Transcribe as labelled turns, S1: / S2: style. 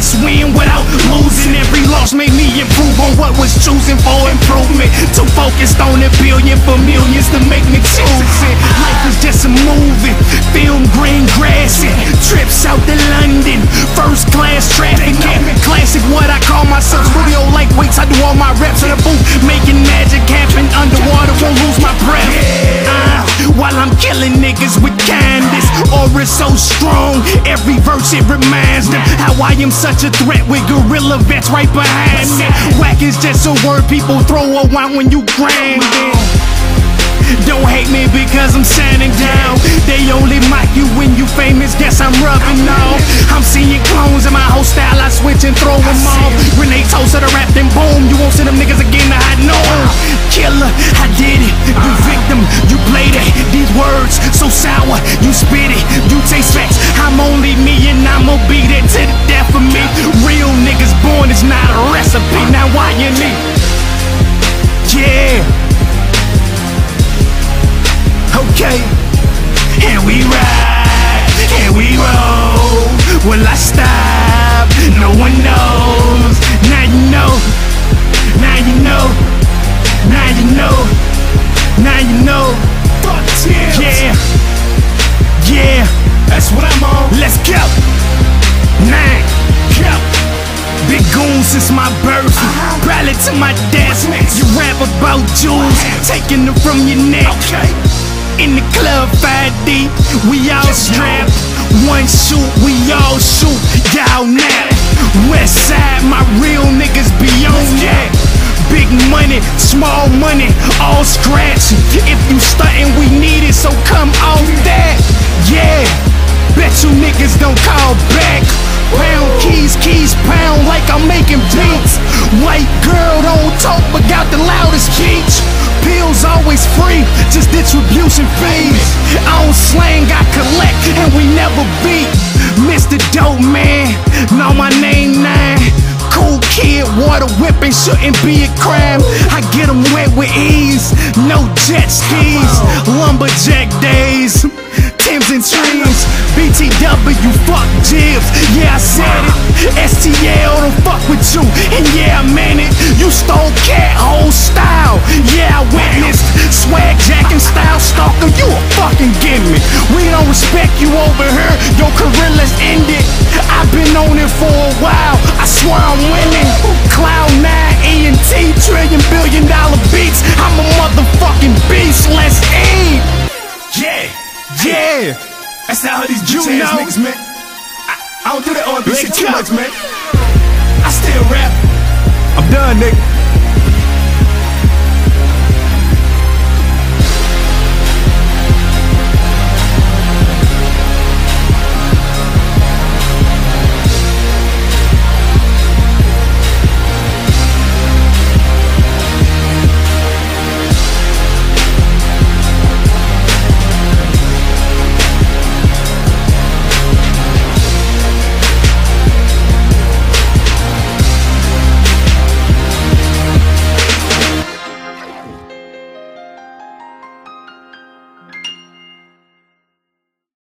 S1: must win without losing. Every loss made me improve on what was choosing for improvement. Too focused on a billion for millions to make me choose it. Life is just a movie, film green grass it. Trips out to London, first class traffic. Classic, what I call myself. Studio lightweights, I do all my reps in the booth, making magic happen underwater. Won't lose my breath. Uh, while I'm killing niggas with kindness, so strong. Every verse it reminds them how I am such a threat with gorilla vets right behind me. Whack is just a word people throw around when you grind it. Don't hate me because I'm standing down. They only mock you when you famous. Guess I'm rubbing off. I'm seeing clones in my whole style. I switch and throw them off. Grenade toast to the rap, then boom. You won't see them niggas again. I know. Killer, I did it. You victim, you played it. These words so sour. You spit it. You taste facts. I'm only me and I'ma be there to the death of me. Real niggas born is not a recipe. Now why you need? Rally to my desk. You rap about jewels, taking them from your neck.
S2: Okay.
S1: In the club, 5D, we all strapped. One shoot, we all shoot. Y'all nap. West side, my real niggas be on that. Big money, small money, all scratch. If you stuntin', we need it, so come off that. Yeah, bet you niggas don't call Mr. Dope Man, know my name nine. Cool kid, water whipping shouldn't be a crime. I get 'em wet with ease, no jet skis, lumberjack days. Tims and trees, BTW, fuck Jibbs. Yeah, I said it. STL don't fuck with you, and yeah, I meant it. You stole cat whole style. Yeah, I witnessed. Swag jacking style stalker, you a fucking gimme. We don't respect you over
S2: That's how these
S1: You know.
S2: niggas, man. I, I don't do that R&B shit too much, man. I still rap.
S1: I'm done, nigga.